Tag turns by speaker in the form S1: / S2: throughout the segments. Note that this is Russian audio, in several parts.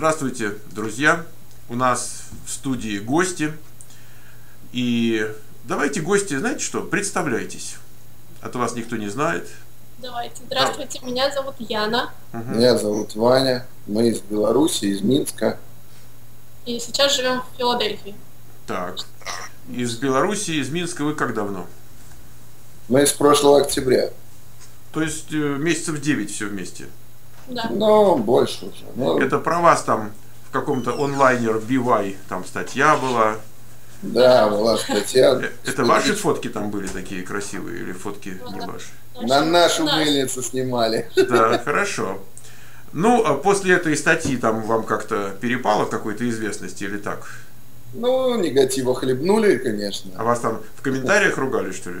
S1: Здравствуйте, друзья! У нас в студии гости. И давайте, гости, знаете что, представляйтесь. А то вас никто не знает.
S2: Давайте. Здравствуйте, меня зовут Яна.
S3: Угу. Меня зовут Ваня. Мы из Беларуси, из Минска.
S2: И сейчас живем в Филадельфии.
S1: Так. Из Беларуси, из Минска вы как давно?
S3: Мы с прошлого октября.
S1: То есть э, месяцев 9 все вместе?
S2: Да.
S3: Ну, больше уже. Ну,
S1: Это про вас там в каком-то онлайнер BY, там статья была.
S3: Да, была статья.
S1: Э, это ваши фотки там были такие красивые или фотки не ваши?
S3: На нашу мельницу снимали.
S1: Да, хорошо. Ну, а после этой статьи там вам как-то перепало какой-то известности или так?
S3: Ну, негатива хлебнули, конечно.
S1: А вас там в комментариях ругали, что ли?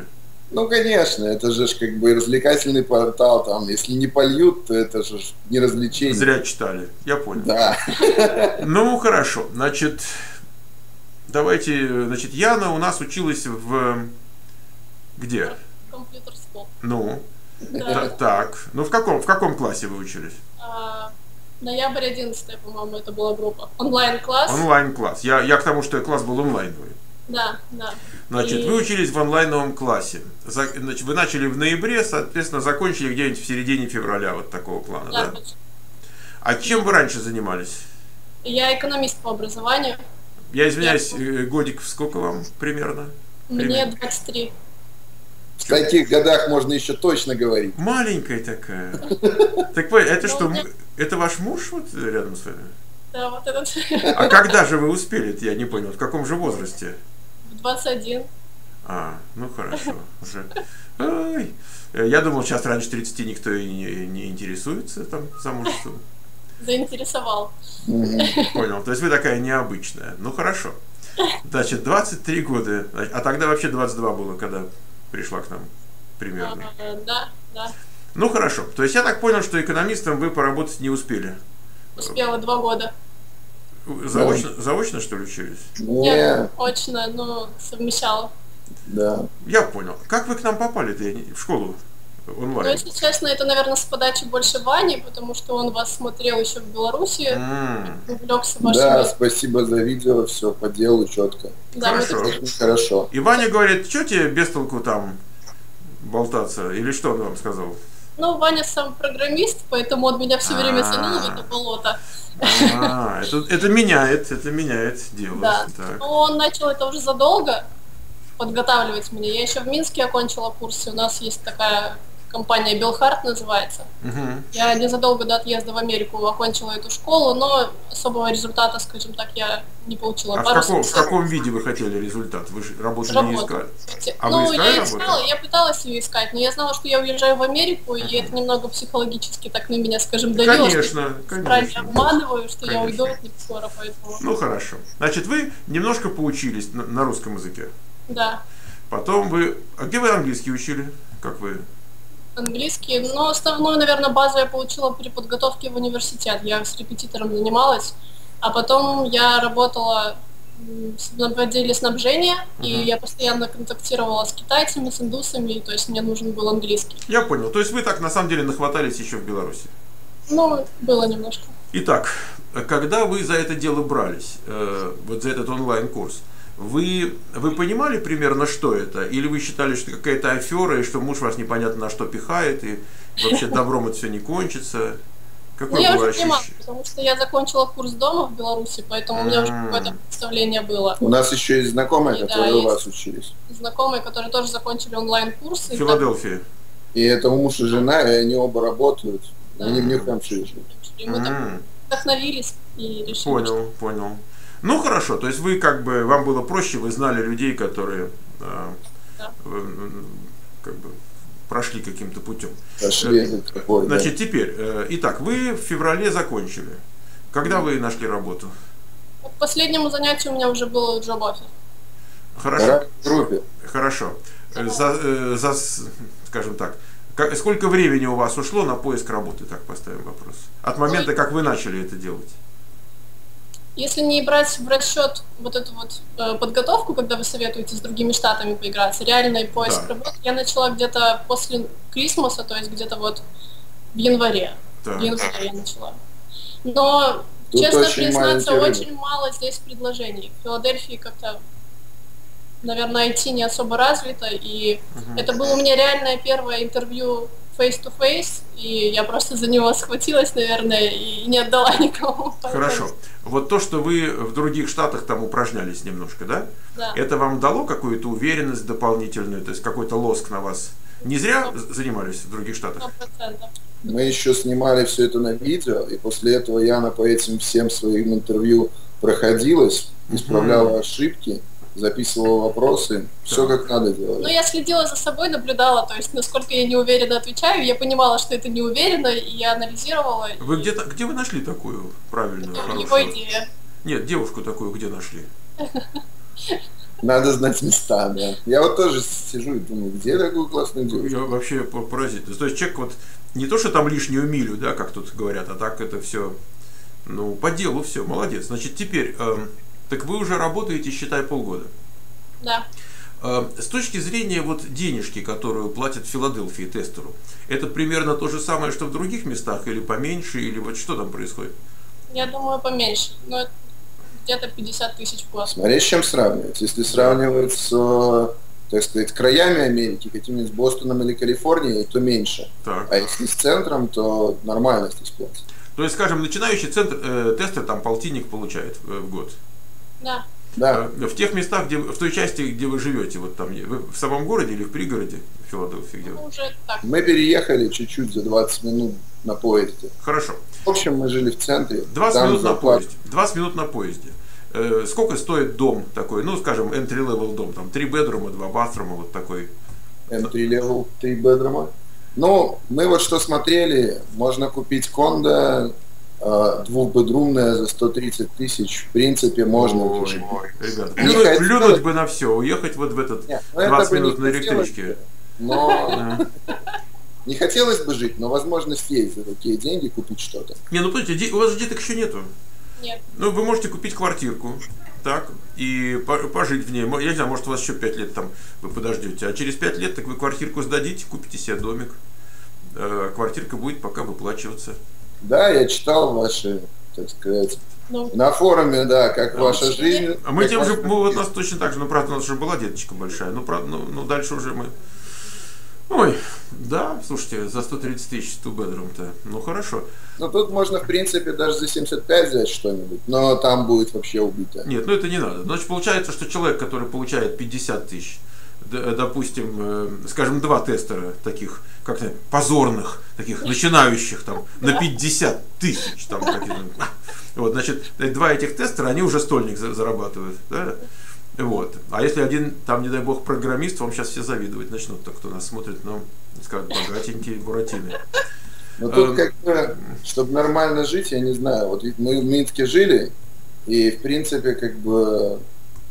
S3: Ну, конечно, это же как бы развлекательный портал, там, если не польют, то это же не развлечение.
S1: Зря читали, я понял.
S3: Да.
S1: Ну, хорошо, значит, давайте, значит, Яна у нас училась в... Где?
S2: Компьютер
S1: Ну, да. так, ну в каком, в каком классе вы учились?
S2: А, ноябрь 11, по-моему, это была группа. Онлайн-класс.
S1: Онлайн-класс. Я, я к тому, что класс был онлайновый.
S2: Да, да.
S1: Значит, и... вы учились в онлайновом классе. Значит, вы начали в ноябре, соответственно, закончили где-нибудь в середине февраля вот такого плана, да? да? А чем вы раньше занимались?
S2: Я экономист по образованию.
S1: Я извиняюсь, я... Э, годик сколько вам примерно?
S2: Мне примерно? 23.
S3: В таких годах можно еще точно говорить.
S1: Маленькая такая. Так это что, это ваш муж вот рядом с вами?
S2: Да, вот этот.
S1: А когда же вы успели, я не понял, в каком же возрасте?
S2: 21.
S1: А, ну хорошо. Уже. Ой. Я думал, сейчас раньше 30 никто и не, не интересуется там замужеством.
S2: Заинтересовал.
S1: Понял. То есть вы такая необычная. Ну хорошо. Значит, 23 года. А тогда вообще 22 было, когда пришла к нам примерно.
S2: А, да, да.
S1: Ну хорошо. То есть я так понял, что экономистом вы поработать не успели.
S2: Успела два года.
S1: Заочно, да. заочно что ли, учились?
S2: Нет, очно, но совмещала.
S3: Да.
S1: Я понял. Как вы к нам попали-то в школу онлайн?
S2: Ну, если честно, это, наверное, с подачи больше Вани, потому что он вас смотрел еще в Беларуси,
S1: mm.
S2: увлекся
S3: вашими... Да, спасибо за видео, все по делу четко.
S2: Да,
S1: Хорошо.
S2: Мы
S3: Хорошо.
S1: И Ваня говорит, что тебе без толку там болтаться? Или что он вам сказал?
S2: Ну, Ваня сам программист, поэтому он меня все время тянул в это болото.
S1: А, это, это меняет, это меняет дело.
S2: Да. Так. Но он начал это уже задолго подготавливать меня. Я еще в Минске окончила курсы. У нас есть такая компания Белхарт называется.
S1: Угу.
S2: Я незадолго до отъезда в Америку окончила эту школу, но особого результата, скажем так, я не получила.
S1: А в каком, в каком виде вы хотели результат? Вы же работу не искали?
S2: А ну, вы искали я искала, я пыталась ее искать, но я знала, что я уезжаю в Америку, и это немного психологически так на меня, скажем, давило.
S1: Конечно, конечно.
S2: обманываю, что конечно. я уйду от них скоро, поэтому...
S1: Ну, хорошо. Значит, вы немножко поучились на, на русском языке?
S2: Да.
S1: Потом вы... А где вы английский учили? Как вы
S2: английский, но основную, наверное, базу я получила при подготовке в университет. Я с репетитором занималась, а потом я работала в отделе снабжения, uh-huh. и я постоянно контактировала с китайцами, с индусами, то есть мне нужен был английский.
S1: Я понял. То есть вы так на самом деле нахватались еще в Беларуси?
S2: Ну, было немножко.
S1: Итак, когда вы за это дело брались, э, вот за этот онлайн-курс, вы, вы понимали примерно, что это? Или вы считали, что какая-то афера, и что муж вас непонятно на что пихает, и вообще добром это все не кончится?
S2: Какое ну, я уже понимала, потому что я закончила курс дома в Беларуси, поэтому у меня уже какое-то представление было.
S3: У нас еще есть знакомые, и, которые да, у вас учились.
S2: Знакомые, которые тоже закончили онлайн-курсы.
S1: В Филадельфии.
S3: И это муж и жена, и они оба работают. Да. Они в Нью-Хэмпшире живут.
S2: И мы так вдохновились и решили.
S1: Понял, что... понял. Ну хорошо, то есть вы как бы, вам было проще, вы знали людей, которые э, да. э, как бы прошли каким-то путем.
S3: Прошли э, такой,
S1: Значит, да. теперь, э, итак, вы в феврале закончили. Когда вы нашли работу?
S2: К последнему занятию у меня уже был джоб офер.
S1: Хорошо. Группе. Хорошо. За, э, за, скажем так, как, сколько времени у вас ушло на поиск работы, так поставим вопрос? От момента, как вы начали это делать?
S2: Если не брать в расчет вот эту вот э, подготовку, когда вы советуете с другими штатами поиграться, реальный поиск да. работы, я начала где-то после Крисмоса, то есть где-то вот в январе. Да. В январе я начала. Но Тут Честно очень признаться, очень мало здесь предложений. В Филадельфии как-то, наверное, IT не особо развито, и угу. это было у меня реальное первое интервью face-to-face, и я просто за него схватилась, наверное, и не отдала никому.
S1: Хорошо. Вот то, что вы в других штатах там упражнялись немножко, да?
S2: Да.
S1: Это вам дало какую-то уверенность дополнительную, то есть какой-то лоск на вас? Не зря занимались в других штатах?
S2: 100%.
S3: Мы еще снимали все это на видео, и после этого Яна по этим всем своим интервью проходилась, исправляла mm-hmm. ошибки, записывала вопросы, все как надо делать.
S2: Ну, я следила за собой, наблюдала, то есть, насколько я неуверенно отвечаю, я понимала, что это неуверенно, и я анализировала.
S1: Вы и... где-то, где вы нашли такую правильную, это
S2: хорошую? Его идея.
S1: Нет, девушку такую где нашли?
S3: Надо знать места, да. Я вот тоже сижу и думаю, где такую классную девушку?
S1: Я вообще поразительно. То есть человек вот не то, что там лишнюю милю, да, как тут говорят, а так это все, ну, по делу все, молодец. Значит, теперь, э, так вы уже работаете, считай, полгода.
S2: Да.
S1: Э, с точки зрения вот денежки, которую платят в Филадельфии тестеру, это примерно то же самое, что в других местах, или поменьше, или вот что там происходит?
S2: Я думаю, поменьше. Но где-то 50 тысяч плюс.
S3: Смотри, с чем сравнивать. Если сравнивать с так сказать, краями Америки, каким-нибудь Бостоном или Калифорнией, то меньше.
S1: Так.
S3: А если с центром, то нормально здесь платят.
S1: То есть, скажем, начинающий центр, э, тестер там полтинник получает в, в год.
S2: Да.
S3: Да.
S1: В тех местах, где в той части, где вы живете, вот там вы в самом городе или в пригороде в Филадельфии, где
S2: ну, уже так.
S3: Мы переехали чуть-чуть за 20 минут на поезде.
S1: Хорошо.
S3: В общем, мы жили в центре.
S1: 20 минут на поезде. 20 минут на поезде. Э, сколько стоит дом такой, ну, скажем, entry-level дом, там, три бедрума, два батрума, вот такой.
S3: Entry-level, три бедрума. Ну, мы вот что смотрели, можно купить кондо двухбедрумная за 130 тысяч, в принципе, можно.
S1: Ой, ой, ребята, плюнуть, плюнуть бы на все, уехать вот в этот Нет, 20 ну, минут на электричке.
S3: Но не хотелось бы жить, но возможность есть за такие деньги купить что-то.
S1: Не, ну подождите, у вас деток еще нету.
S2: Нет.
S1: Ну, вы можете купить квартирку, так, и пожить в ней. Я не знаю, может, у вас еще 5 лет там вы подождете, а через 5 лет так вы квартирку сдадите, купите себе домик. А квартирка будет пока выплачиваться.
S3: Да, я читал ваши, так сказать, ну. на форуме, да, как да, ваша жизнь.
S1: А мы тем же, мы вот нас точно так же, ну, правда, у нас уже была деточка большая, ну, правда, ну, ну дальше уже мы Ой, да, слушайте, за 130 тысяч two bedroom-то, ну хорошо.
S3: Ну тут можно, в принципе, даже за 75 взять что-нибудь, но там будет вообще убито.
S1: Нет, ну это не надо. Значит, получается, что человек, который получает 50 тысяч, допустим, э, скажем, два тестера таких, как-то позорных, таких начинающих там на 50 тысяч, там вот, значит, два этих тестера, они уже стольник зарабатывают, да? Вот. А если один, там, не дай бог, программист, вам сейчас все завидовать начнут, так кто нас смотрит, ну, скажут, богатенькие буратины.
S3: Ну тут эм, как бы, чтобы нормально жить, я не знаю, вот мы в Минске жили, и в принципе, как бы,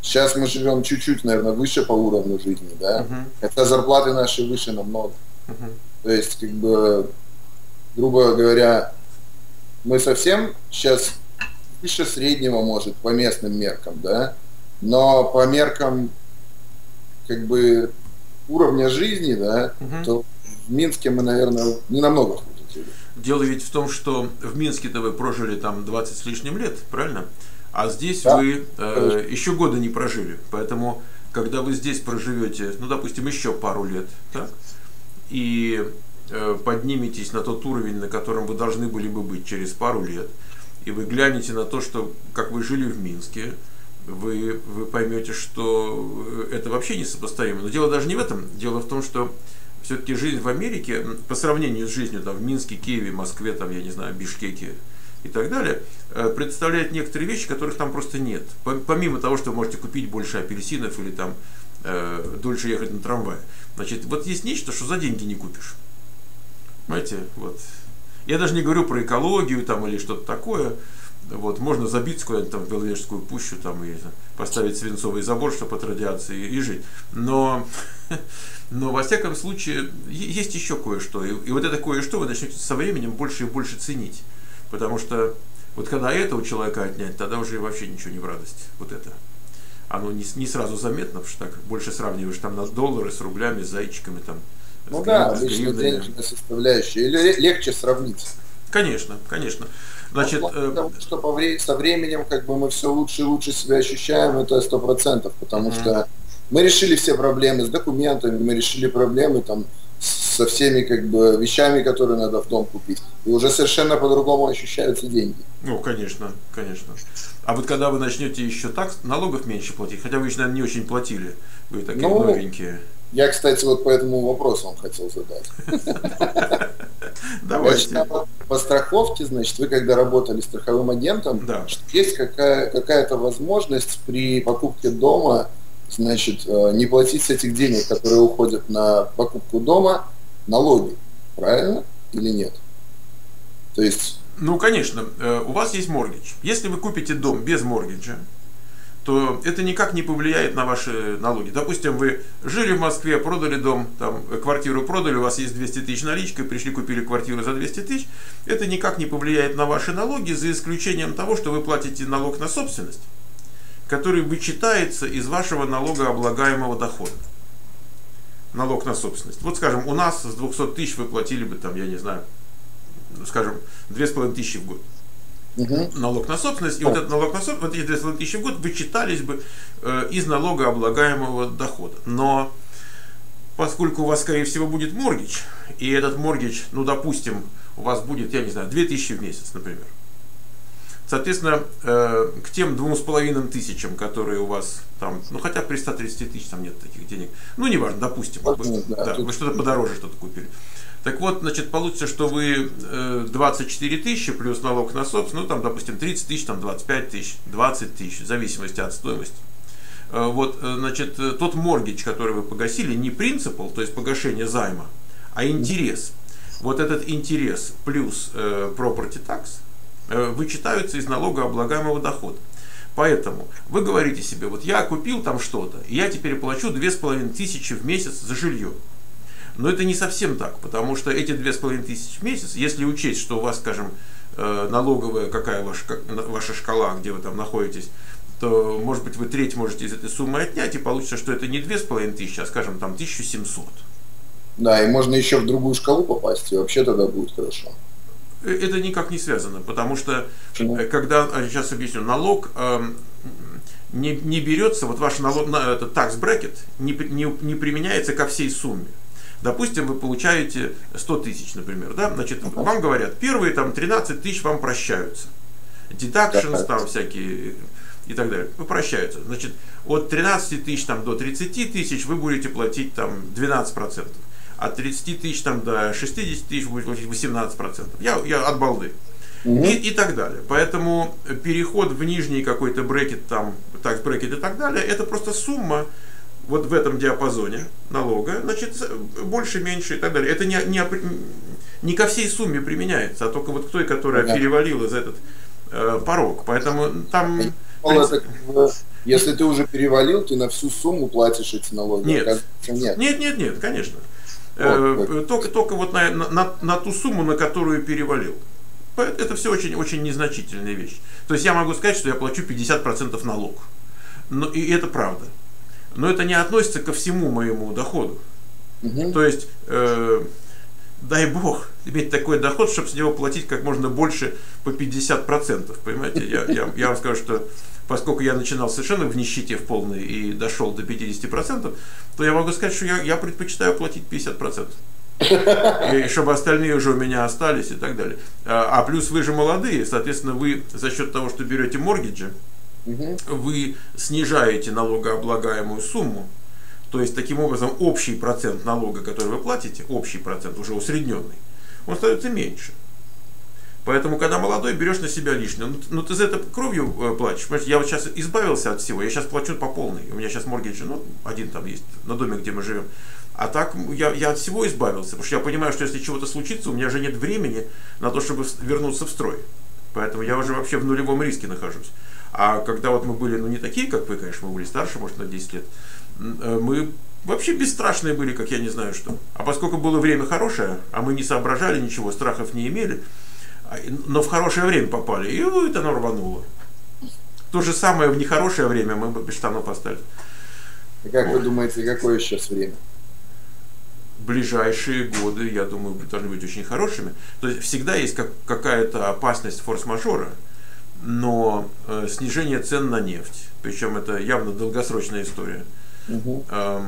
S3: сейчас мы живем чуть-чуть, наверное, выше по уровню жизни, да, uh-huh. хотя зарплаты наши выше намного. Uh-huh. То есть, как бы, грубо говоря, мы совсем сейчас выше среднего, может, по местным меркам, да, но по меркам как бы уровня жизни, да, угу. то в Минске мы, наверное, не намного хуже
S1: Дело ведь в том, что в Минске-то вы прожили там 20 с лишним лет, правильно? А здесь да, вы э, еще года не прожили. Поэтому, когда вы здесь проживете, ну, допустим, еще пару лет, так, и э, подниметесь на тот уровень, на котором вы должны были бы быть через пару лет, и вы глянете на то, что как вы жили в Минске, вы, вы поймете, что это вообще несопоставимо. Но дело даже не в этом. Дело в том, что все-таки жизнь в Америке, по сравнению с жизнью там, в Минске, Киеве, Москве, там, я не знаю, Бишкеке и так далее, э, представляет некоторые вещи, которых там просто нет. Помимо того, что вы можете купить больше апельсинов или там э, дольше ехать на трамвае. Значит, вот есть нечто, что за деньги не купишь. Понимаете, вот. Я даже не говорю про экологию там или что-то такое. Вот, можно забиться куда-нибудь там в Беловежскую пущу там, и поставить свинцовый забор, чтобы от радиации и жить. Но, но во всяком случае, есть еще кое-что. И, и вот это кое-что вы начнете со временем больше и больше ценить. Потому что вот когда это у человека отнять, тогда уже вообще ничего не в радость. Вот это. Оно не, не сразу заметно, потому что так больше сравниваешь там на доллары с рублями, с зайчиками там.
S3: Ну с да, обычно денежная составляющая. Или легче сравнить.
S1: Конечно, конечно.
S3: Значит, ну, потому что по вре- со временем как бы мы все лучше и лучше себя ощущаем, это сто процентов, потому mm-hmm. что мы решили все проблемы с документами, мы решили проблемы там со всеми как бы вещами, которые надо в дом купить. И уже совершенно по-другому ощущаются деньги.
S1: Ну, конечно, конечно. А вот когда вы начнете еще так, налогов меньше платить, хотя вы еще, наверное, не очень платили, вы такие ну, новенькие.
S3: Я, кстати, вот по этому вопросу вам хотел задать. Давайте. По страховке, значит, вы когда работали страховым агентом, есть какая, какая-то возможность при покупке дома значит, э, не платить с этих денег, которые уходят на покупку дома, налоги. Правильно или нет?
S1: То есть... Ну, конечно, э, у вас есть моргидж. Если вы купите дом без моргиджа, то это никак не повлияет на ваши налоги. Допустим, вы жили в Москве, продали дом, там, квартиру продали, у вас есть 200 тысяч наличкой, пришли, купили квартиру за 200 тысяч, это никак не повлияет на ваши налоги, за исключением того, что вы платите налог на собственность который вычитается из вашего налогооблагаемого дохода. Налог на собственность. Вот, скажем, у нас с 200 тысяч вы платили бы, там, я не знаю, скажем, 2,5 тысячи в год. Угу. Налог на собственность, и вот этот налог на собственность, вот эти 2,5 тысячи в год вычитались бы э, из налогооблагаемого дохода. Но поскольку у вас, скорее всего, будет моргич, и этот моргич, ну, допустим, у вас будет, я не знаю, 2000 в месяц, например, Соответственно, э, к тем двум с половиной тысячам, которые у вас там, ну хотя при 130 тысяч там нет таких денег, ну неважно, допустим, вы, да, вы что-то подороже что-то купили. Так вот, значит, получится, что вы 24 э, тысячи плюс налог на собственность, ну там, допустим, 30 тысяч, там 25 тысяч, 20 тысяч, в зависимости от стоимости. Э, вот, значит, тот моргич, который вы погасили, не принципал, то есть погашение займа, а интерес. Вот этот интерес плюс property tax – вычитаются из налогооблагаемого дохода. Поэтому вы говорите себе, вот я купил там что-то, и я теперь плачу половиной тысячи в месяц за жилье. Но это не совсем так, потому что эти половиной тысячи в месяц, если учесть, что у вас, скажем, э, налоговая, какая ваша, ваша шкала, где вы там находитесь, то, может быть, вы треть можете из этой суммы отнять, и получится, что это не половиной тысячи, а, скажем, там 1700.
S3: Да, и можно еще в другую шкалу попасть, и вообще тогда будет хорошо.
S1: Это никак не связано, потому что Почему? Э, когда, сейчас объясню, налог э, не, не берется, вот ваш налог, это tax bracket не, не, не применяется ко всей сумме. Допустим, вы получаете 100 тысяч, например, да, значит, uh-huh. вам говорят, первые там 13 тысяч вам прощаются. Deductions там всякие и так далее, вы прощаются. Значит, от 13 тысяч там до 30 тысяч вы будете платить там 12 процентов от 30 тысяч там, до 60 тысяч будет платить 18%. Я, я от балды. Угу. И, и так далее. Поэтому переход в нижний какой-то брекет, там, так, брекет и так далее, это просто сумма вот в этом диапазоне налога, значит, больше, меньше и так далее. Это не, не, не ко всей сумме применяется, а только вот к той, которая да. перевалила за этот э, порог. Поэтому там...
S3: Если ты уже перевалил, ты на всю сумму платишь эти налоги.
S1: Нет, нет, нет, нет, нет конечно. Э, только, только вот на, на, на ту сумму, на которую перевалил. Это все очень, очень незначительная вещь. То есть я могу сказать, что я плачу 50% налог. Но, и это правда. Но это не относится ко всему моему доходу. Угу. То есть, э, дай бог, иметь такой доход, чтобы с него платить как можно больше по 50%. Понимаете, я, я, я вам скажу, что поскольку я начинал совершенно в нищете в полной и дошел до 50%, то я могу сказать, что я, я предпочитаю платить 50%. И чтобы остальные уже у меня остались и так далее. А, а плюс вы же молодые, соответственно, вы за счет того, что берете моргиджи, вы снижаете налогооблагаемую сумму, то есть таким образом общий процент налога, который вы платите, общий процент уже усредненный, он становится меньше. Поэтому, когда молодой, берешь на себя лишнее. Ну, ну ты за это кровью э, платишь. Понимаете, я вот сейчас избавился от всего, я сейчас плачу по полной. У меня сейчас моргидж, ну, один там есть, на доме, где мы живем. А так я, я от всего избавился, потому что я понимаю, что если чего-то случится, у меня же нет времени на то, чтобы вернуться в строй. Поэтому я уже вообще в нулевом риске нахожусь. А когда вот мы были, ну не такие, как вы, конечно, мы были старше, может, на 10 лет, э, мы вообще бесстрашные были, как я не знаю что. А поскольку было время хорошее, а мы не соображали ничего, страхов не имели, но в хорошее время попали, и это оно рвануло. То же самое в нехорошее время мы бы без штанов остались.
S3: И как вы думаете, какое сейчас время?
S1: ближайшие годы, я думаю, должны быть очень хорошими. То есть всегда есть как, какая-то опасность форс-мажора, но э, снижение цен на нефть, причем это явно долгосрочная история. Угу. Э,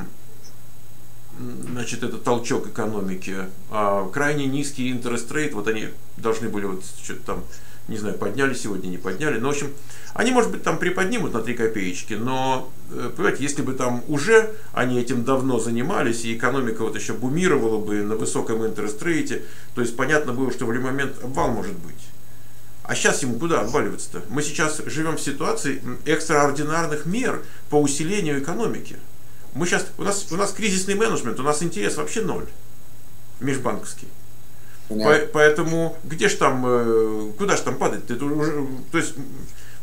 S1: значит, это толчок экономики. А крайне низкий интерес рейт, вот они должны были вот что-то там, не знаю, подняли сегодня, не подняли. Но, в общем, они, может быть, там приподнимут на 3 копеечки, но, э, понимаете, если бы там уже они этим давно занимались, и экономика вот еще бумировала бы на высоком интерес рейте, то есть понятно было, что в любой момент обвал может быть. А сейчас ему куда обваливаться-то? Мы сейчас живем в ситуации экстраординарных мер по усилению экономики. Мы сейчас, у нас, у нас кризисный менеджмент, у нас интерес вообще ноль, межбанковский. По, поэтому где ж там, э, куда ж там падать? Это уже, то есть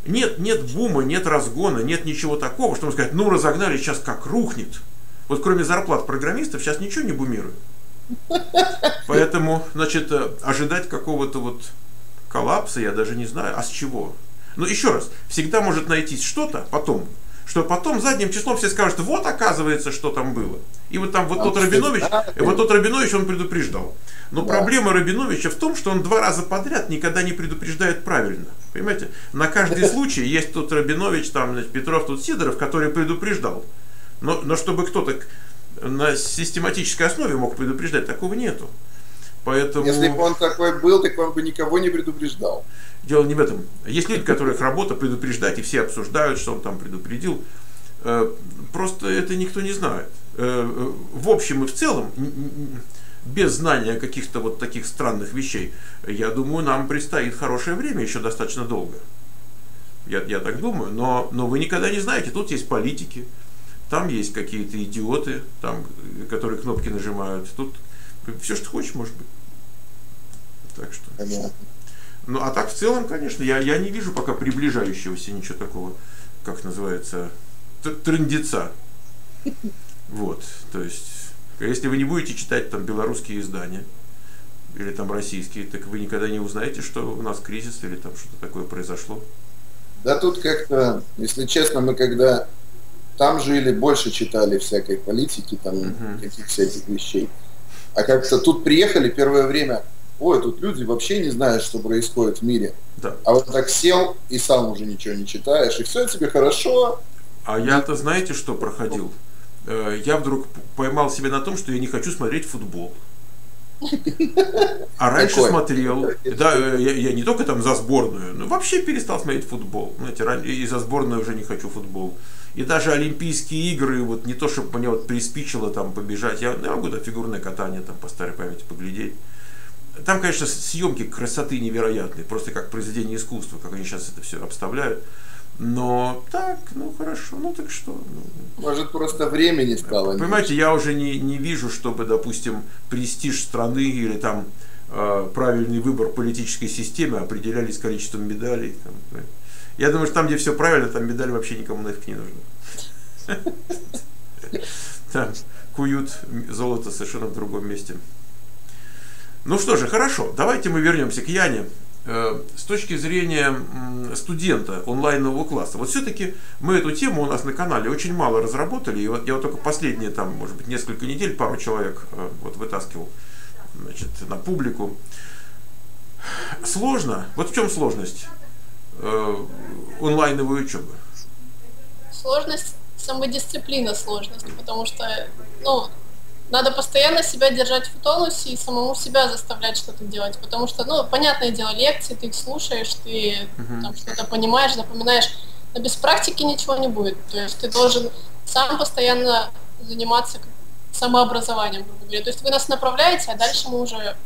S1: нет, нет бума, нет разгона, нет ничего такого, что мы сказать, ну разогнали, сейчас как рухнет. Вот кроме зарплат программистов сейчас ничего не бумирует. Поэтому, значит, э, ожидать какого-то вот коллапса я даже не знаю, а с чего? Но еще раз, всегда может найтись что-то потом, что потом задним числом все скажут, вот оказывается, что там было. И вот там вот тот Рабинович, вот тот Рабинович, он предупреждал. Но да. проблема Рабиновича в том, что он два раза подряд никогда не предупреждает правильно. Понимаете? На каждый случай есть тот Рабинович, там, значит, Петров, тут Сидоров, который предупреждал. Но, но чтобы кто-то на систематической основе мог предупреждать, такого нету. Поэтому...
S3: Если бы он такой был, так он бы никого не предупреждал.
S1: Дело не в этом. Есть люди, которых работа предупреждать, и все обсуждают, что он там предупредил. Э, просто это никто не знает. Э, э, в общем и в целом, без знания каких-то вот таких странных вещей, я думаю, нам предстоит хорошее время, еще достаточно долго. Я, я так думаю, но, но вы никогда не знаете, тут есть политики, там есть какие-то идиоты, там, которые кнопки нажимают, тут все, что хочешь, может быть. Так что. Понятно. Ну, а так в целом, конечно, я, я не вижу пока приближающегося ничего такого, как называется, трендеца. Вот, то есть, если вы не будете читать там белорусские издания, или там российские, так вы никогда не узнаете, что у нас кризис или там что-то такое произошло.
S3: Да тут как-то, если честно, мы когда там жили, больше читали всякой политики, там угу. каких всяких вещей. А как-то тут приехали первое время, ой, тут люди вообще не знают, что происходит в мире. Да. А вот так сел и сам уже ничего не читаешь, и все тебе хорошо.
S1: А я-то знаете, что проходил? Э, я вдруг поймал себя на том, что я не хочу смотреть футбол. А раньше Такой. смотрел, да, э, я, я не только там за сборную, но вообще перестал смотреть футбол. Знаете, и за сборную уже не хочу футбол. И даже Олимпийские игры, вот не то, чтобы мне вот приспичило там побежать, я, я могу да, фигурное катание там по старой памяти поглядеть. Там, конечно, съемки красоты невероятные, просто как произведение искусства, как они сейчас это все обставляют. Но так, ну хорошо, ну так что. Ну,
S3: Может, просто времени стало.
S1: Понимаете, я уже не, не вижу, чтобы, допустим, престиж страны или там э, правильный выбор политической системы определялись количеством медалей. Там, я думаю, что там, где все правильно, там медаль вообще никому нафиг не нужна. Там куют золото совершенно в другом месте. Ну что же, хорошо, давайте мы вернемся к Яне. Э, с точки зрения студента онлайнового класса, вот все-таки мы эту тему у нас на канале очень мало разработали, и вот я вот только последние там, может быть, несколько недель пару человек э, вот вытаскивал значит, на публику. Сложно. Вот в чем сложность э, онлайновой учебы?
S2: Сложность, самодисциплина сложность, потому что, ну, надо постоянно себя держать в тонусе и самому себя заставлять что-то делать, потому что, ну, понятное дело, лекции, ты их слушаешь, ты uh-huh. там что-то понимаешь, запоминаешь, но без практики ничего не будет. То есть ты должен сам постоянно заниматься самообразованием, грубо говоря. То есть вы нас направляете, а дальше мы уже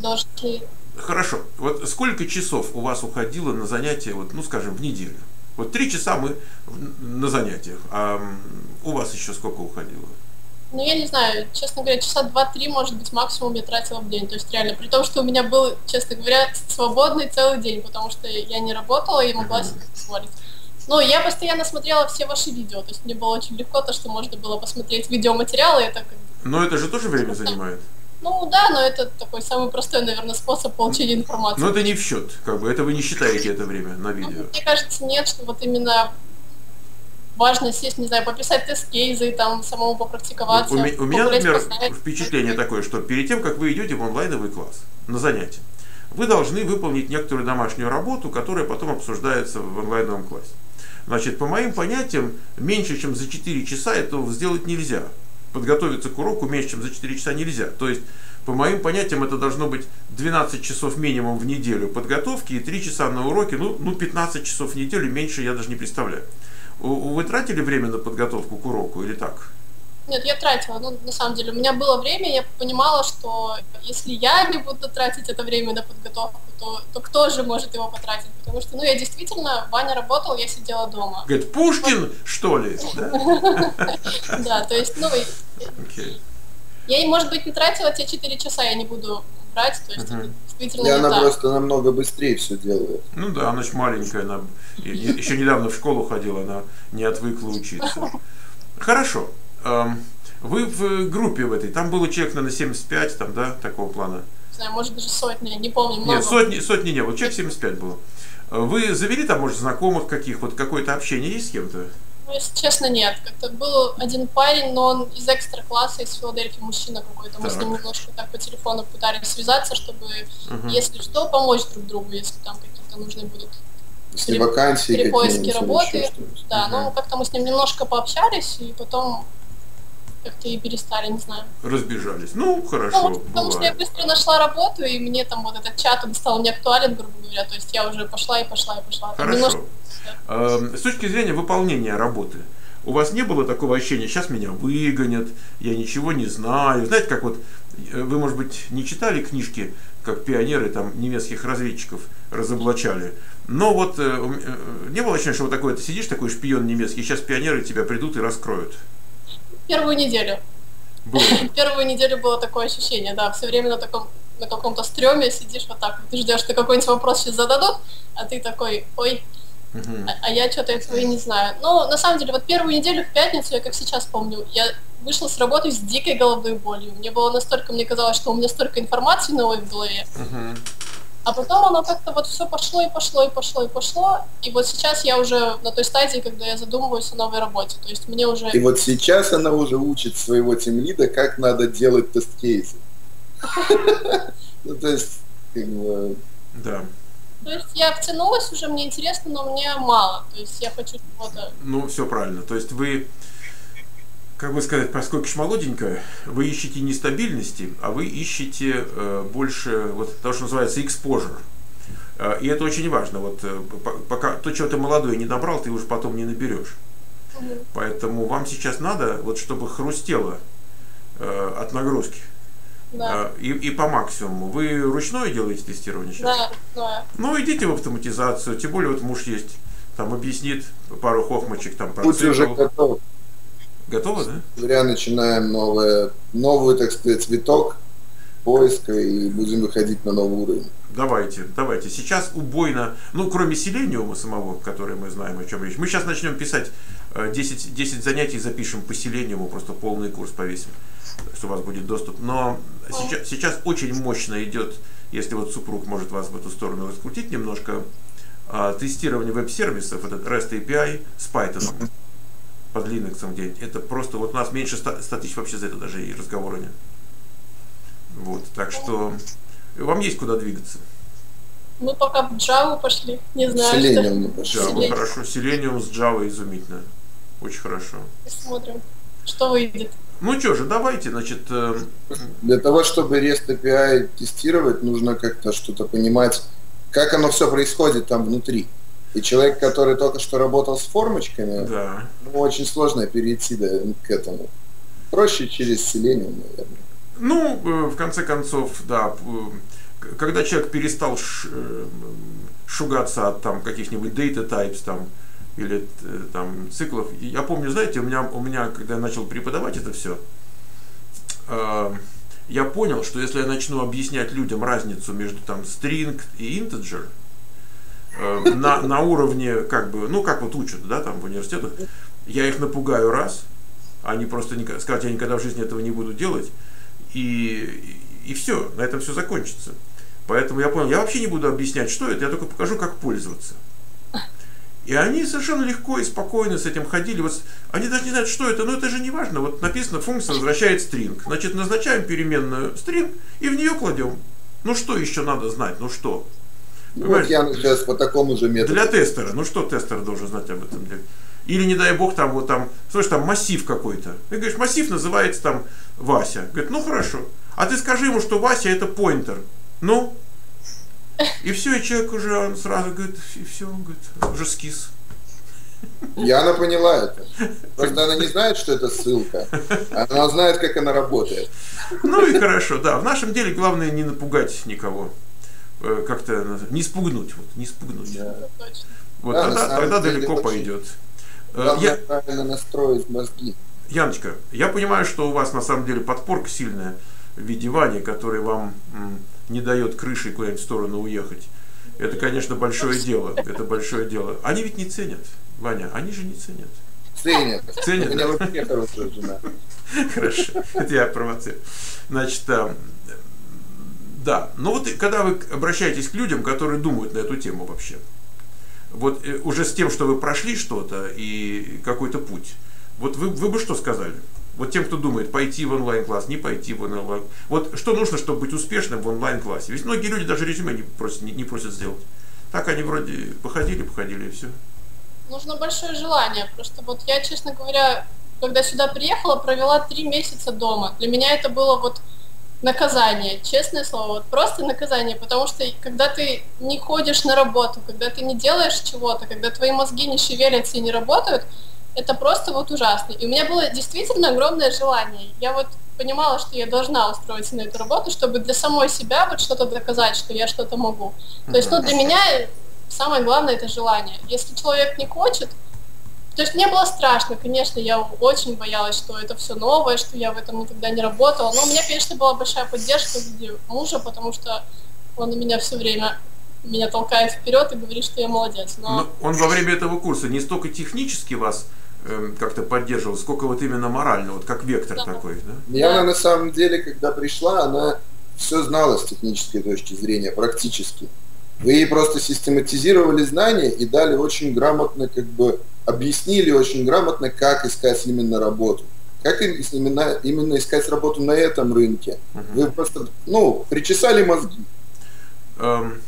S2: должны...
S1: Хорошо. Вот сколько часов у вас уходило на занятия, вот, ну, скажем, в неделю? Вот три часа мы на занятиях, а у вас еще сколько уходило?
S2: Ну, я не знаю, честно говоря, часа два-три, может быть, максимум я тратила в день. То есть реально, при том, что у меня был, честно говоря, свободный целый день, потому что я не работала и могла себе смотреть. Но я постоянно смотрела все ваши видео, то есть мне было очень легко то, что можно было посмотреть видеоматериалы. Это как...
S1: Но это же тоже время занимает.
S2: Ну да, но это такой самый простой, наверное, способ получения информации.
S1: Но это не в счет, как бы, это вы не считаете это время на видео. Ну,
S2: мне кажется, нет, что вот именно важно сесть, не знаю, пописать тест-кейзы, там, самому попрактиковаться.
S1: У, у, меня, например, впечатление такое, что перед тем, как вы идете в онлайновый класс на занятие, вы должны выполнить некоторую домашнюю работу, которая потом обсуждается в онлайновом классе. Значит, по моим понятиям, меньше, чем за 4 часа этого сделать нельзя. Подготовиться к уроку меньше, чем за 4 часа нельзя. То есть, по моим понятиям, это должно быть 12 часов минимум в неделю подготовки и 3 часа на уроке, ну, ну 15 часов в неделю, меньше я даже не представляю. Вы тратили время на подготовку к уроку или так?
S2: Нет, я тратила. Ну, на самом деле, у меня было время, я понимала, что если я не буду тратить это время на подготовку, то, то кто же может его потратить? Потому что, ну, я действительно, Ваня работал, я сидела дома.
S1: Говорит, Пушкин, что ли?
S2: Да, то есть, ну, я, может быть, не тратила те 4 часа, я не буду брать, то есть действительно
S3: И она просто намного быстрее все делает.
S1: Ну да, она же маленькая, она еще недавно в школу ходила, она не отвыкла учиться. Хорошо. Вы в группе в этой, там было человек, наверное, 75, там, да, такого плана?
S2: Не знаю, может даже сотни, не помню. Много.
S1: Нет, сотни, сотни не было, человек 75 было. Вы завели там, может, знакомых каких, вот какое-то общение есть с кем-то?
S2: Ну, если честно, нет. Как-то был один парень, но он из экстра-класса, из Филадельфии, мужчина какой-то. Мы так. с ним немножко так по телефону пытались связаться, чтобы, угу. если что, помочь друг другу, если там какие-то нужны будут
S3: если вакансии
S2: перепоиски работы. Да, угу. ну как-то мы с ним немножко пообщались, и потом как-то и перестали, не знаю.
S1: Разбежались. Ну, хорошо.
S2: Ну, потому что я быстро нашла работу, и мне там вот этот чат, он стал не актуален, грубо говоря. То есть я уже пошла и пошла и пошла.
S1: Хорошо. Немножко... Эм, с точки зрения выполнения работы, у вас не было такого ощущения, сейчас меня выгонят, я ничего не знаю. Знаете, как вот, э, вы, может быть, не читали книжки, как пионеры там немецких разведчиков разоблачали. Но вот э, э, не было ощущения, что вот такой ты сидишь, такой шпион немецкий, сейчас пионеры тебя придут и раскроют.
S2: Первую неделю. Было. Первую неделю было такое ощущение, да, все время на таком на каком-то стреме сидишь вот так, ты ждешь, что какой-нибудь вопрос сейчас зададут, а ты такой, ой, а, а я что-то этого и не знаю. Ну, на самом деле, вот первую неделю в пятницу, я как сейчас помню, я вышла с работы с дикой головной болью. Мне было настолько, мне казалось, что у меня столько информации новой в голове. А потом оно как-то вот все пошло и пошло и пошло и пошло. И вот сейчас я уже на той стадии, когда я задумываюсь о новой работе. То есть мне уже...
S3: И вот сейчас она уже учит своего тимлида, как надо делать тест-кейсы. Ну, то есть, как бы...
S1: Да.
S2: То есть я втянулась уже, мне интересно, но мне мало. То есть я хочу чего-то...
S1: Ну, все правильно. То есть вы как бы сказать, поскольку молоденькая, вы ищете не стабильности, а вы ищете э, больше вот то, что называется exposure. Э, и это очень важно. Вот э, пока то, чего ты молодой не набрал, ты уже потом не наберешь. Угу. Поэтому вам сейчас надо, вот чтобы хрустело э, от нагрузки.
S2: Да.
S1: Э, и, и по максимуму. Вы ручное делаете тестирование сейчас?
S2: Да, да.
S1: Ну, идите в автоматизацию, тем более вот муж есть, там объяснит пару хохмочек там про
S3: Путь уже готов.
S1: Готово, да?
S3: Зря начинаем новое, новый, так сказать, цветок поиска и будем выходить на новый уровень.
S1: Давайте, давайте. Сейчас убойно, ну, кроме селениума самого, который мы знаем, о чем речь. Мы сейчас начнем писать 10, э, 10 занятий, запишем по селениуму, просто полный курс повесим, что у вас будет доступ. Но сейчас, сейчас очень мощно идет, если вот супруг может вас в эту сторону раскрутить немножко, а, тестирование веб-сервисов, этот REST API с Python под Linux где это просто, вот у нас меньше 100, 100 тысяч вообще за это даже и разговора нет. Вот, так что вам есть куда двигаться.
S2: Мы пока в Java пошли, не знаю.
S3: Selenium что... пошли.
S1: Java, Selenium. хорошо. Selenium с Java изумительно. Очень хорошо.
S2: Посмотрим, что выйдет.
S1: Ну что же, давайте, значит... Э...
S3: Для того, чтобы REST API тестировать, нужно как-то что-то понимать, как оно все происходит там внутри. И человек, который только что работал с формочками,
S1: да.
S3: ну, очень сложно перейти да, к этому. Проще через селение, наверное.
S1: Ну, э, в конце концов, да, когда человек перестал э, шугаться от там каких-нибудь data types там, или э, там циклов. Я помню, знаете, у меня, у меня, когда я начал преподавать это все, я понял, что если я начну объяснять людям разницу между там string и integer, Э, на, на уровне, как бы, ну, как вот учат, да, там в университетах, я их напугаю раз, они просто не, скажут, я никогда в жизни этого не буду делать, и, и, и все, на этом все закончится. Поэтому я понял, я вообще не буду объяснять, что это, я только покажу, как пользоваться. И они совершенно легко и спокойно с этим ходили. Вот они даже не знают, что это, но это же не важно. Вот написано, функция возвращает стринг. Значит, назначаем переменную стринг и в нее кладем. Ну что еще надо знать? Ну что?
S3: Ну, вот я сейчас по такому же методу.
S1: Для тестера. Ну что тестер должен знать об этом деле? Или, не дай бог, там вот там, слушай, там массив какой-то. Ты говоришь, массив называется там Вася. Говорит, ну хорошо. А ты скажи ему, что Вася это поинтер. Ну, и все, и человек уже он сразу говорит, и все, он говорит, уже скис.
S3: Яна поняла это. Просто она не знает, что это ссылка. Она знает, как она работает.
S1: Ну и хорошо, да. В нашем деле главное не напугать никого. Э, как-то не спугнуть. Вот, не спугнуть. Да. Вот да, тогда, тогда далеко очень... пойдет.
S3: Э, главное я... правильно настроить мозги.
S1: Яночка, я понимаю, что у вас на самом деле подпорка сильная в виде Вани, который вам не дает крышей куда-нибудь в сторону уехать. Это, конечно, большое дело. Это большое дело. Они ведь не ценят, Ваня, они же не ценят.
S3: Ценят.
S1: Ценят.
S3: У меня вообще хорошая жена.
S1: Хорошо, это я провоцирую. Значит, да, но вот когда вы обращаетесь к людям, которые думают на эту тему вообще, вот э, уже с тем, что вы прошли что-то и какой-то путь, вот вы, вы бы что сказали? Вот тем, кто думает, пойти в онлайн-класс, не пойти в онлайн Вот что нужно, чтобы быть успешным в онлайн-классе? Ведь многие люди даже резюме не просят, не, не просят сделать. Так они вроде походили, походили и все.
S2: Нужно большое желание. Просто вот я, честно говоря, когда сюда приехала, провела три месяца дома. Для меня это было вот наказание, честное слово, вот просто наказание, потому что когда ты не ходишь на работу, когда ты не делаешь чего-то, когда твои мозги не шевелятся и не работают, это просто вот ужасно. И у меня было действительно огромное желание. Я вот понимала, что я должна устроиться на эту работу, чтобы для самой себя вот что-то доказать, что я что-то могу. То есть, ну, для меня самое главное это желание. Если человек не хочет, то есть мне было страшно, конечно, я очень боялась, что это все новое, что я в этом никогда не работала. Но у меня, конечно, была большая поддержка в виде мужа, потому что он у меня все время меня толкает вперед и говорит, что я молодец. Но... Но
S1: он во время этого курса не столько технически вас Эм, как-то поддерживал, сколько вот именно морально, вот как вектор да. такой, да?
S3: Яна на самом деле, когда пришла, она все знала с технической точки зрения, практически. Вы ей просто систематизировали знания и дали очень грамотно, как бы объяснили очень грамотно, как искать именно работу. Как именно, именно искать работу на этом рынке. Угу. Вы просто, ну, причесали мозги.
S1: Эм,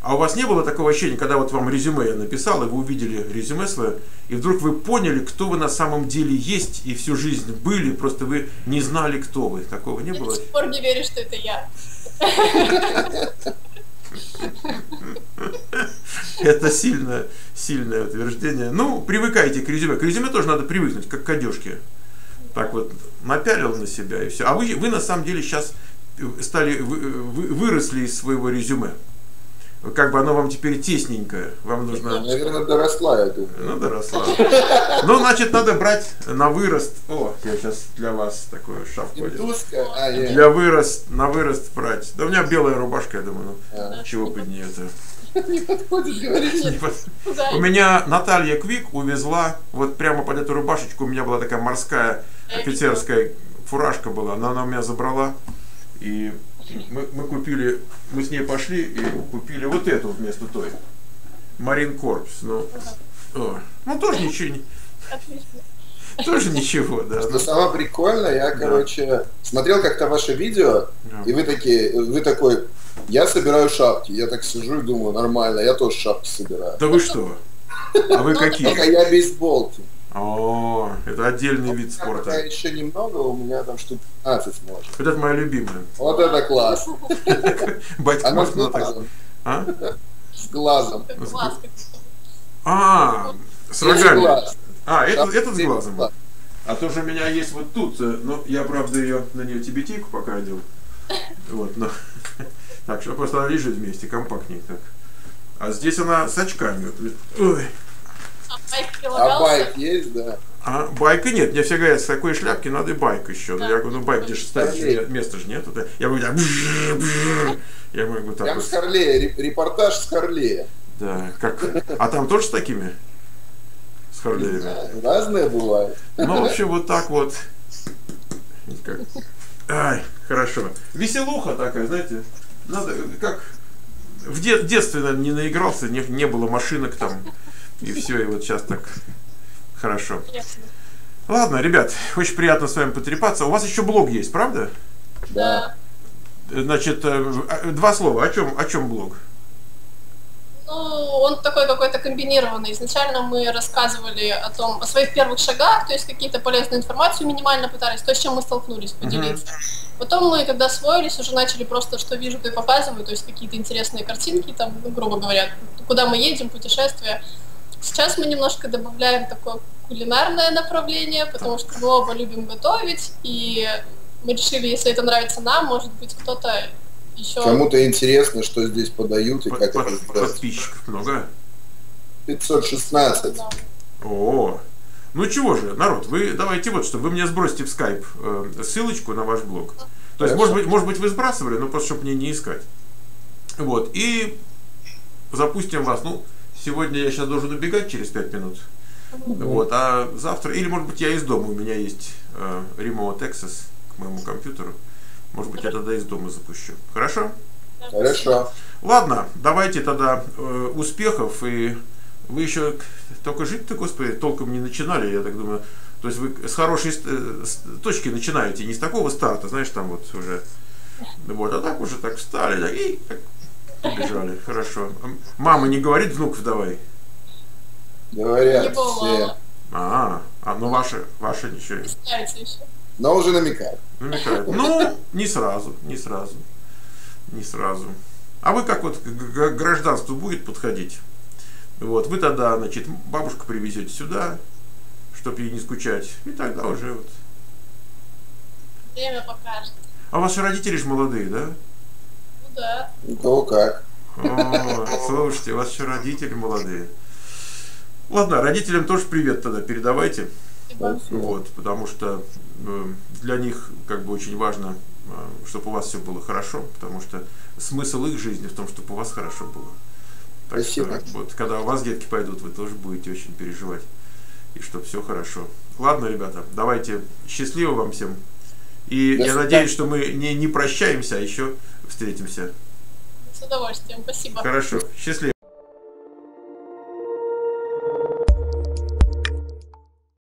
S1: а у вас не было такого ощущения, когда вот вам резюме я написал, и вы увидели резюме свое, и вдруг вы поняли, кто вы на самом деле есть, и всю жизнь были, просто вы не знали, кто вы. Такого не
S2: я
S1: было?
S2: Я до сих пор не верю, что это я.
S1: Это сильное, сильное утверждение. Ну, привыкайте к резюме. К резюме тоже надо привыкнуть, как к одежке. Так вот, напялил на себя и все. А вы, вы на самом деле сейчас стали, вы, вы, выросли из своего резюме как бы оно вам теперь тесненькое. Вам нужно...
S3: Наверное, доросла, я думаю.
S1: Ну, доросла. Ну, значит, надо брать на вырост. О, я сейчас для вас такую шапку
S3: а,
S1: Для вырост, на вырост брать. Да у меня белая рубашка, я думаю, ну, а. чего под нее это.
S3: Не подходит, говорите.
S1: У меня Наталья Квик увезла, вот прямо под эту рубашечку у меня была такая морская офицерская фуражка была, она, она у меня забрала. И мы, мы купили, мы с ней пошли и купили вот эту вместо той. Марин Корпс. Ну, о, ну тоже ничего не... Тоже ничего, да.
S3: Что самое прикольное, я, короче, смотрел как-то ваше видео, и вы такие, вы такой, я собираю шапки. Я так сижу и думаю, нормально, я тоже шапки собираю.
S1: Да вы что? А вы какие?
S3: Только я бейсболки.
S1: О, это отдельный вид спорта.
S3: Пока еще немного, у меня там штук 15 может.
S1: Вот это моя любимая.
S3: Вот это класс.
S1: Батька
S3: с глазом. А? С глазом.
S1: А, с рогами. А, это, этот с глазом. А то же у меня есть вот тут, э, но я, правда, ее на нее тибетейку пока одел. Вот, но... Так, что просто она лежит вместе, компактнее так. А здесь она с очками. Ой.
S3: А байк есть, да?
S1: А, байка нет, мне все говорят, с такой шляпки надо и байк еще. Да. Я говорю, ну байк где же ставить, места же нет. Это, я говорю,
S3: я могу так Прям вот. с Харлея, репортаж с Харлея.
S1: Да, как, а там тоже с такими? С Харлеями?
S3: Разные бывают.
S1: Ну, в общем, вот так вот. Как... Ай, хорошо. Веселуха такая, знаете, надо, как в де- детстве наверное, не наигрался, не, не было машинок там, И все, и вот сейчас так хорошо. Ладно, ребят, очень приятно с вами потрепаться. У вас еще блог есть, правда?
S2: Да.
S1: Значит, э, два слова. О чем, о чем блог?
S2: Ну, он такой какой-то комбинированный. Изначально мы рассказывали о том, о своих первых шагах, то есть какие-то полезную информацию минимально пытались, то, с чем мы столкнулись, поделиться. Uh-huh. Потом мы, когда освоились, уже начали просто, что вижу, то и показываю, то есть какие-то интересные картинки, там, ну, грубо говоря, куда мы едем, путешествия. Сейчас мы немножко добавляем такое кулинарное направление, потому что мы оба любим готовить, и мы решили, если это нравится нам, может быть, кто-то еще...
S3: Кому-то интересно, что здесь подают и как под, это
S1: сделать. Подписчиков много?
S3: 516.
S1: Да. О, ну чего же, народ, вы давайте вот что, вы мне сбросите в скайп э, ссылочку на ваш блог. То есть, может быть, может быть, вы сбрасывали, но просто чтобы мне не искать. Вот, и запустим вас. Ну, сегодня я сейчас должен убегать через 5 минут. Mm-hmm. Вот, а завтра, или может быть я из дома, у меня есть э, Remote Access к моему компьютеру. Может быть, я тогда из дома запущу. Хорошо?
S3: Хорошо.
S1: Ладно, давайте тогда э, успехов. И вы еще только жить-то, господи, толком не начинали, я так думаю. То есть вы с хорошей э, точки начинаете, не с такого старта, знаешь, там вот уже. Вот, а так уже так встали, так, и так побежали. Хорошо. Мама не говорит, внуков давай.
S3: Говорят все.
S1: А, а, ну ваши, ваши ничего.
S3: Но уже намекают.
S1: Намекают. Ну, не сразу, не сразу. Не сразу. А вы как вот к гражданству будет подходить? Вот, вы тогда, значит, бабушку привезете сюда, чтобы ей не скучать. И тогда уже вот.
S2: Время покажет.
S1: А ваши родители же молодые, да?
S2: Ну да.
S3: У кого как.
S1: О, слушайте, у вас еще родители молодые. Ладно, родителям тоже привет тогда передавайте. Спасибо. Вот, потому что для них как бы очень важно, э, чтобы у вас все было хорошо, потому что смысл их жизни в том, чтобы у вас хорошо было. Так Спасибо. что вот, когда у вас детки пойдут, вы тоже будете очень переживать. И чтобы все хорошо. Ладно, ребята, давайте счастливо вам всем. И да, я надеюсь, что мы не, не прощаемся, а еще встретимся.
S2: С удовольствием, спасибо.
S1: Хорошо, счастливо.